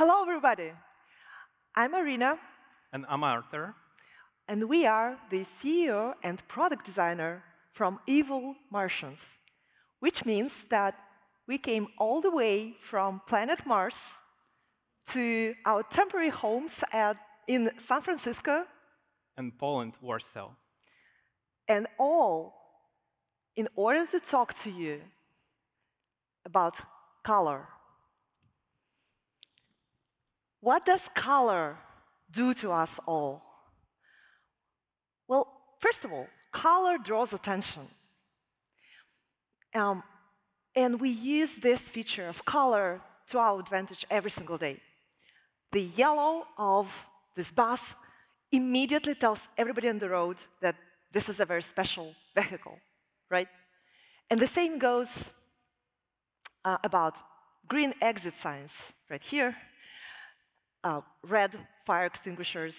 Hello, everybody. I'm Irina. And I'm Arthur. And we are the CEO and product designer from Evil Martians, which means that we came all the way from planet Mars to our temporary homes at, in San Francisco. And Poland, Warsaw. And all in order to talk to you about color. What does color do to us all? Well, first of all, color draws attention. Um, and we use this feature of color to our advantage every single day. The yellow of this bus immediately tells everybody on the road that this is a very special vehicle, right? And the same goes uh, about green exit signs right here, uh, red fire extinguishers,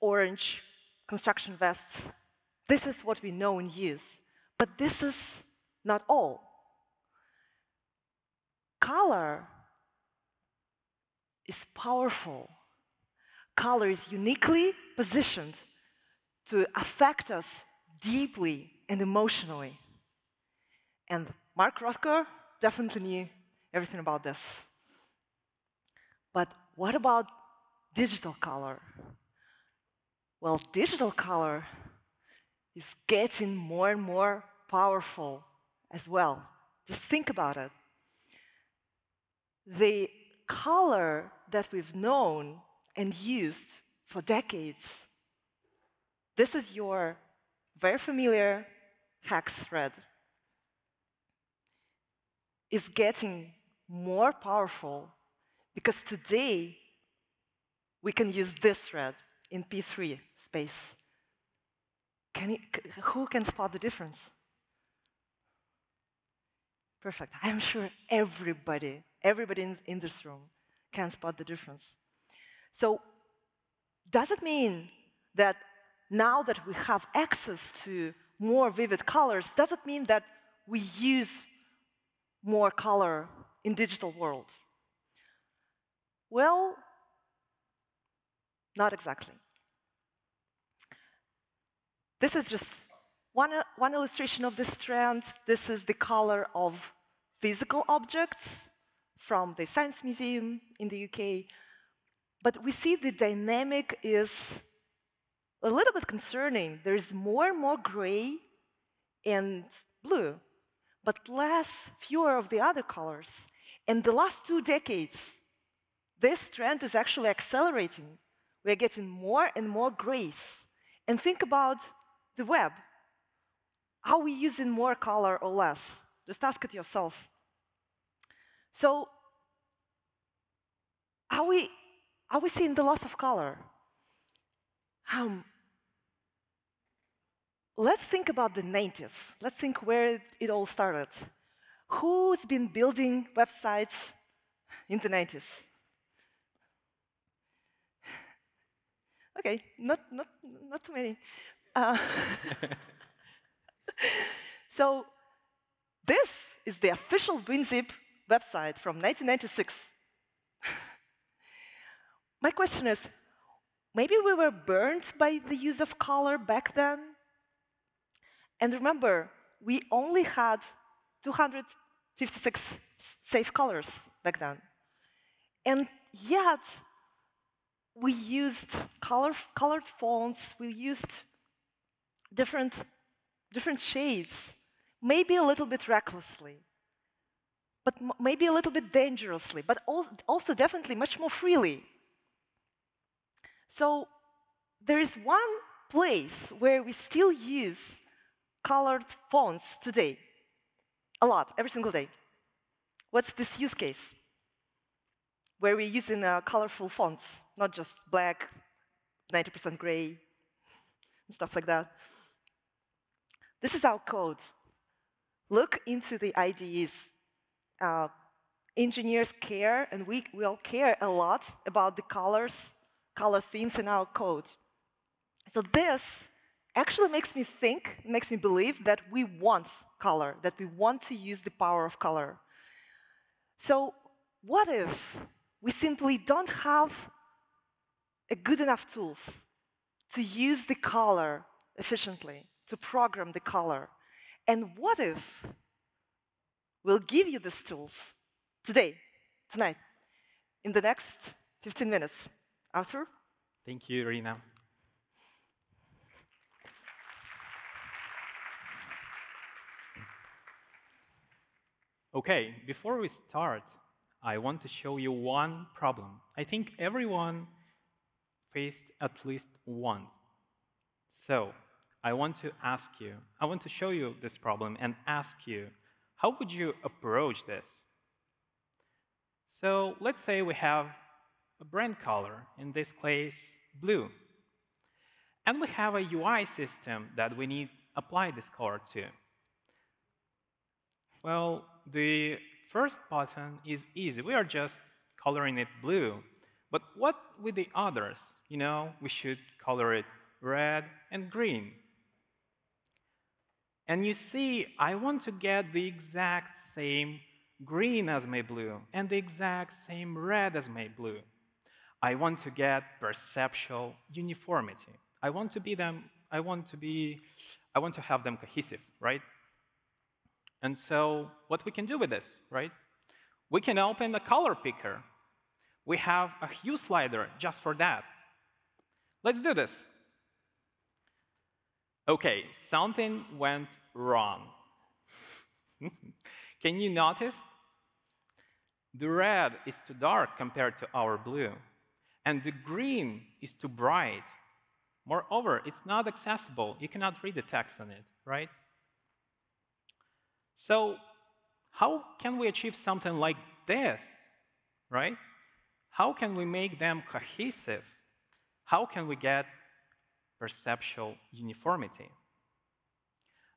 orange construction vests. This is what we know and use. But this is not all. Color is powerful. Color is uniquely positioned to affect us deeply and emotionally. And Mark Rothko definitely knew everything about this. But what about digital color? Well, digital color is getting more and more powerful as well. Just think about it. The color that we've known and used for decades, this is your very familiar hex thread, is getting more powerful because today we can use this thread in P3 space. Can who can spot the difference? Perfect. I'm sure everybody, everybody in, in this room can spot the difference. So does it mean that now that we have access to more vivid colors, does it mean that we use more color in digital world? Well, not exactly. This is just one, one illustration of this trend. This is the color of physical objects from the Science Museum in the UK. But we see the dynamic is a little bit concerning. There's more and more gray and blue, but less, fewer of the other colors. In the last two decades, this trend is actually accelerating. We're getting more and more grace. And think about the web. Are we using more color or less? Just ask it yourself. So, are we, are we seeing the loss of color? Um, let's think about the 90s. Let's think where it all started. Who's been building websites in the 90s? Okay, not, not, not too many. Uh, so this is the official WinZip website from 1996. My question is, maybe we were burned by the use of color back then? And remember, we only had 256 safe colors back then. And yet, we used color, colored fonts, we used different, different shades, maybe a little bit recklessly, but maybe a little bit dangerously, but also definitely much more freely. So there is one place where we still use colored fonts today, a lot, every single day. What's this use case? Where we're using uh, colorful fonts, not just black, 90% gray, and stuff like that. This is our code. Look into the IDEs. Uh, engineers care, and we we all care a lot about the colors, color themes in our code. So this actually makes me think, makes me believe that we want color, that we want to use the power of color. So what if we simply don't have good enough tools to use the color efficiently, to program the color. And what if we'll give you these tools today, tonight, in the next 15 minutes? Arthur? Thank you, Irina. Okay, before we start, I want to show you one problem. I think everyone faced at least once. So, I want to ask you, I want to show you this problem and ask you, how would you approach this? So, let's say we have a brand color, in this case, blue. And we have a UI system that we need apply this color to. Well, the first button is easy. We are just coloring it blue. But what with the others? You know, we should color it red and green. And you see, I want to get the exact same green as my blue and the exact same red as my blue. I want to get perceptual uniformity. I want to be them, I want to be, I want to have them cohesive, right? And so what we can do with this, right? We can open a color picker. We have a hue slider just for that. Let's do this. Okay, something went wrong. can you notice? The red is too dark compared to our blue and the green is too bright. Moreover, it's not accessible. You cannot read the text on it, right? So how can we achieve something like this, right? How can we make them cohesive? How can we get perceptual uniformity?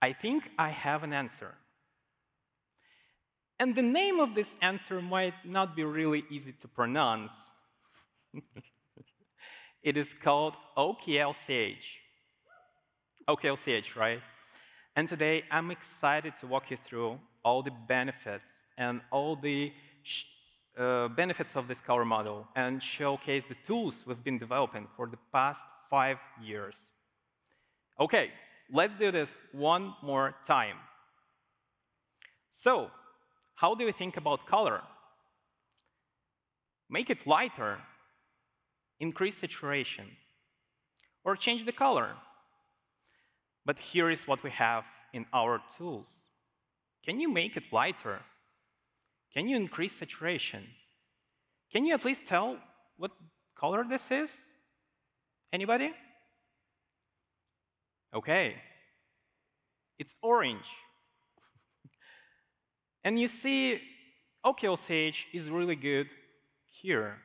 I think I have an answer. And the name of this answer might not be really easy to pronounce, it is called OKLCH. OKLCH, right? And today I'm excited to walk you through all the benefits and all the uh, benefits of this color model and showcase the tools we've been developing for the past five years. Okay, let's do this one more time. So, how do we think about color? Make it lighter increase saturation, or change the color. But here is what we have in our tools. Can you make it lighter? Can you increase saturation? Can you at least tell what color this is? Anybody? Okay. It's orange. and you see, OKLCH is really good here.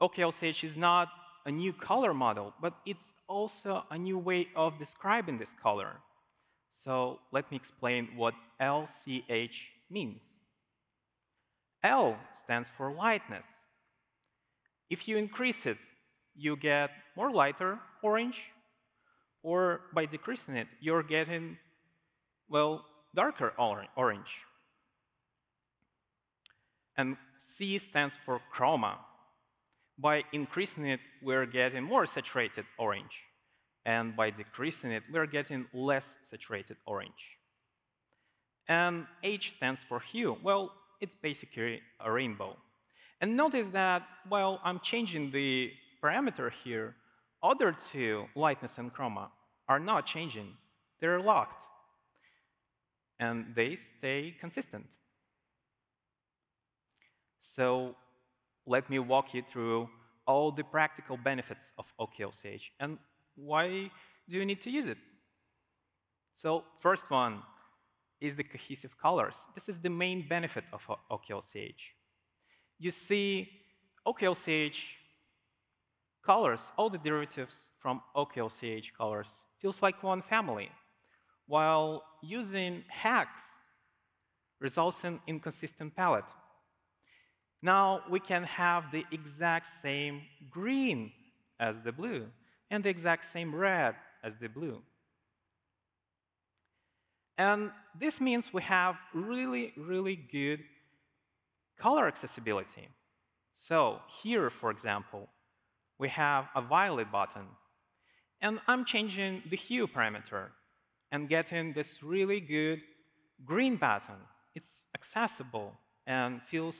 OKLCH is not a new color model, but it's also a new way of describing this color. So let me explain what LCH means. L stands for lightness. If you increase it, you get more lighter orange, or by decreasing it, you're getting, well, darker orange. And C stands for chroma. By increasing it, we're getting more saturated orange. And by decreasing it, we're getting less saturated orange. And H stands for hue. Well, it's basically a rainbow. And notice that while I'm changing the parameter here, other two, lightness and chroma, are not changing. They're locked. And they stay consistent. So let me walk you through all the practical benefits of OKLCH and why do you need to use it? So first one is the cohesive colors. This is the main benefit of OKLCH. You see OKLCH colors, all the derivatives from OKLCH colors feels like one family, while using hex results in inconsistent palette. Now we can have the exact same green as the blue and the exact same red as the blue. And this means we have really, really good color accessibility. So here, for example, we have a violet button. And I'm changing the hue parameter and getting this really good green button. It's accessible and feels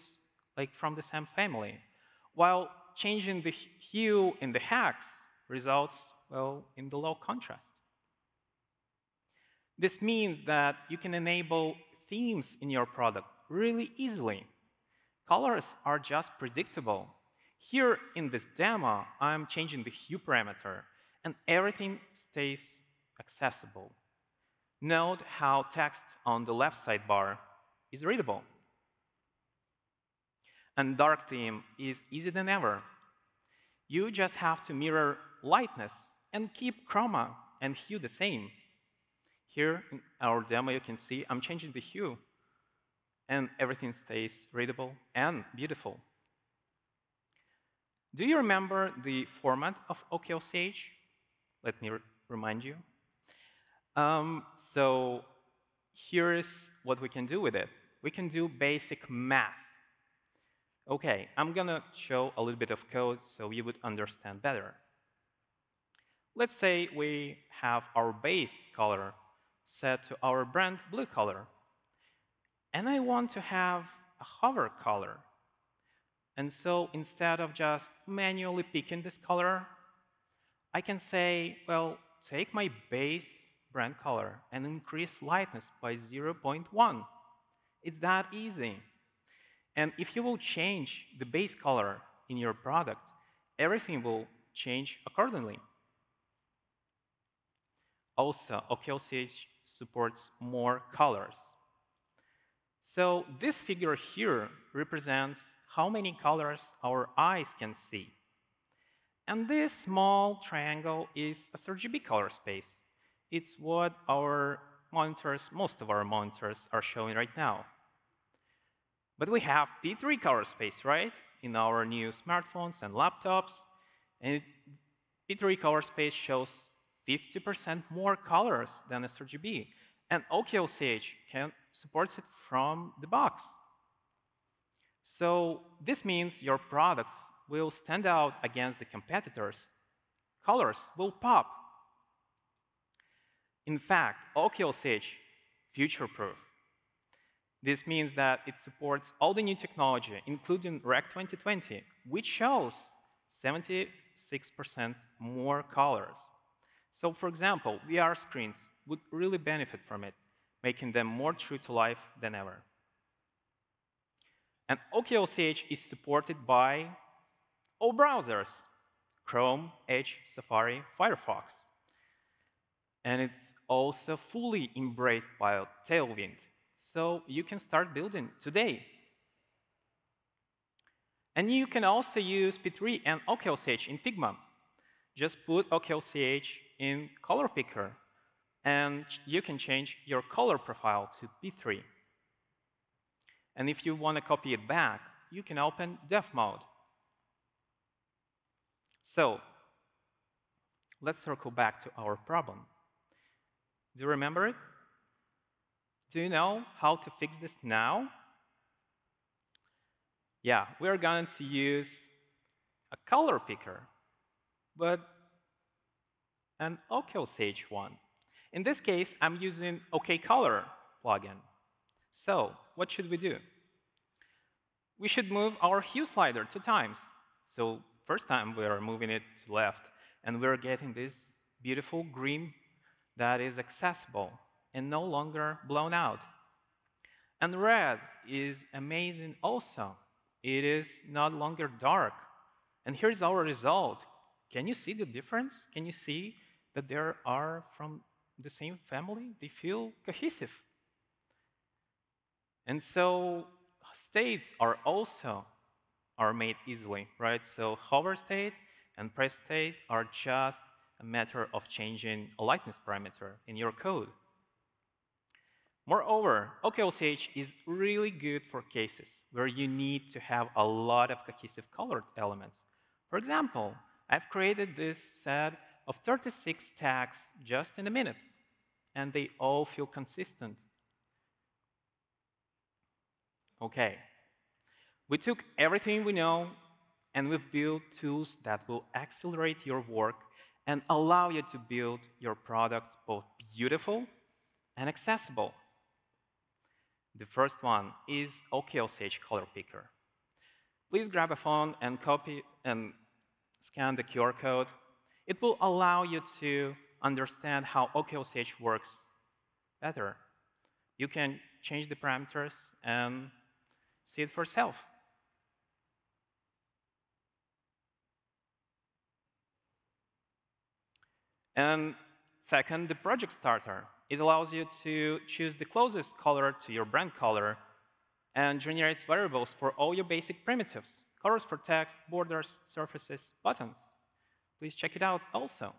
like from the same family, while changing the hue in the hex results, well, in the low contrast. This means that you can enable themes in your product really easily. Colors are just predictable. Here in this demo, I'm changing the hue parameter, and everything stays accessible. Note how text on the left sidebar is readable. And dark theme is easier than ever. You just have to mirror lightness and keep chroma and hue the same. Here in our demo, you can see I'm changing the hue, and everything stays readable and beautiful. Do you remember the format of OKLCH? Let me re remind you. Um, so here is what we can do with it. We can do basic math. OK, I'm going to show a little bit of code so you would understand better. Let's say we have our base color set to our brand blue color. And I want to have a hover color. And so instead of just manually picking this color, I can say, well, take my base brand color and increase lightness by 0.1. It's that easy. And if you will change the base color in your product, everything will change accordingly. Also, OKLCH supports more colors. So this figure here represents how many colors our eyes can see. And this small triangle is a RGB color space. It's what our monitors, most of our monitors, are showing right now. But we have P3 color space, right? In our new smartphones and laptops. And P3 color space shows 50% more colors than sRGB. And OKLCH can supports it from the box. So this means your products will stand out against the competitors. Colors will pop. In fact, OKLCH future-proof. This means that it supports all the new technology, including Rec 2020, which shows 76% more colors. So for example, VR screens would really benefit from it, making them more true to life than ever. And OKLCH is supported by all browsers, Chrome, Edge, Safari, Firefox. And it's also fully embraced by Tailwind, so you can start building today. And you can also use P3 and OKLCH in Figma. Just put OKLCH in Color Picker, and you can change your color profile to P3. And if you want to copy it back, you can open Dev Mode. So let's circle back to our problem. Do you remember it? Do you know how to fix this now? Yeah, we're going to use a color picker, but an OKLCH one. In this case, I'm using OKColor plugin. So what should we do? We should move our hue slider two times. So first time we are moving it to left, and we're getting this beautiful green that is accessible and no longer blown out. And red is amazing also. It is not longer dark. And here's our result. Can you see the difference? Can you see that they are from the same family? They feel cohesive. And so states are also are made easily, right? So hover state and press state are just a matter of changing a lightness parameter in your code. Moreover, OKLCH is really good for cases where you need to have a lot of cohesive colored elements. For example, I've created this set of 36 tags just in a minute, and they all feel consistent. OK, we took everything we know and we've built tools that will accelerate your work and allow you to build your products both beautiful and accessible. The first one is OKLCH Color Picker. Please grab a phone and copy and scan the QR code. It will allow you to understand how OKLCH works better. You can change the parameters and see it for yourself. And second, the project starter. It allows you to choose the closest color to your brand color and generates variables for all your basic primitives, colors for text, borders, surfaces, buttons. Please check it out also.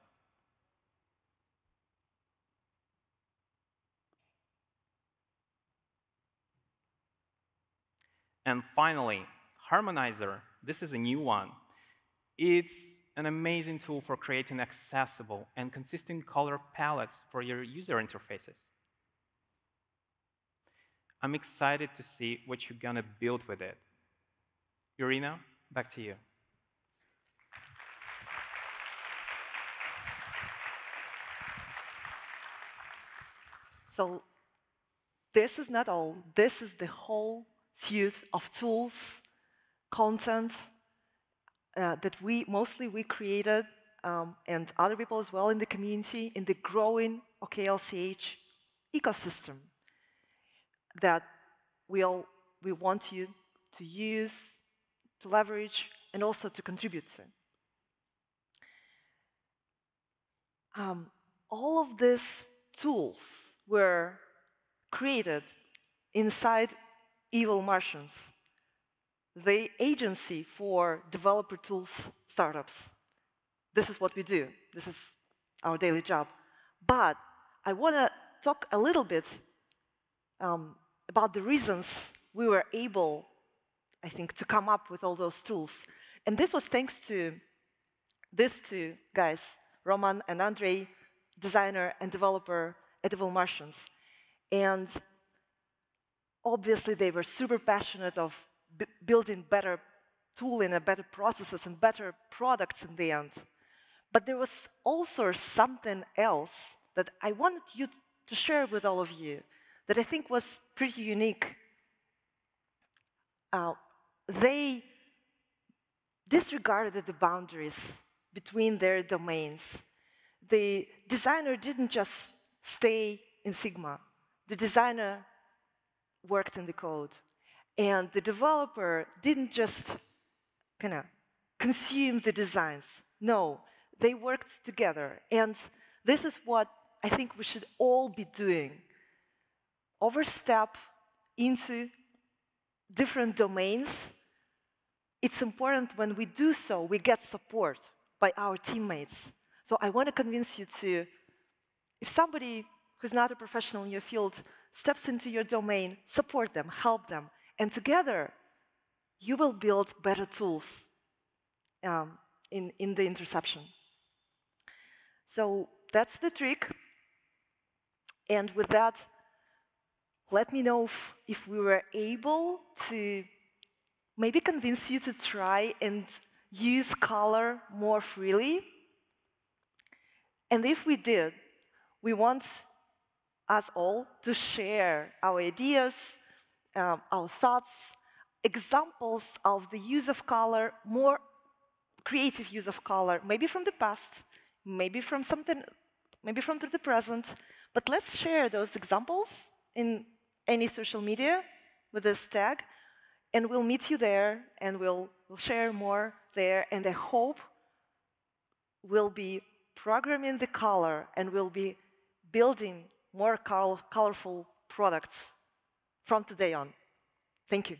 And finally, Harmonizer. This is a new one. It's an amazing tool for creating accessible and consistent color palettes for your user interfaces. I'm excited to see what you're going to build with it. Irina, back to you. So this is not all. This is the whole suite of tools, content uh, that we mostly we created um, and other people as well in the community in the growing OKLCH ecosystem that we all we want you to use, to leverage, and also to contribute to. Um, all of these tools were created inside Evil Martians, the agency for developer tools startups. This is what we do. This is our daily job. But I want to talk a little bit um, about the reasons we were able, I think, to come up with all those tools. And this was thanks to these two guys, Roman and Andrei, designer and developer Evil Martians. And obviously they were super passionate of building better tooling and better processes and better products in the end. But there was also something else that I wanted you to share with all of you that I think was pretty unique. Uh, they disregarded the boundaries between their domains. The designer didn't just stay in Figma. The designer worked in the code. And the developer didn't just kind of consume the designs. No, they worked together. And this is what I think we should all be doing. Overstep into different domains. It's important when we do so, we get support by our teammates. So I want to convince you to, if somebody who's not a professional in your field steps into your domain, support them, help them, and together you will build better tools um, in, in the interception. So that's the trick. And with that, let me know if, if we were able to maybe convince you to try and use color more freely. And if we did, we want us all to share our ideas, um, our thoughts, examples of the use of color, more creative use of color, maybe from the past, maybe from something, maybe from the present. But let's share those examples in any social media with this tag, and we'll meet you there, and we'll, we'll share more there. And I hope we'll be programming the color, and we'll be building more colorful products from today on. Thank you.